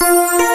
Música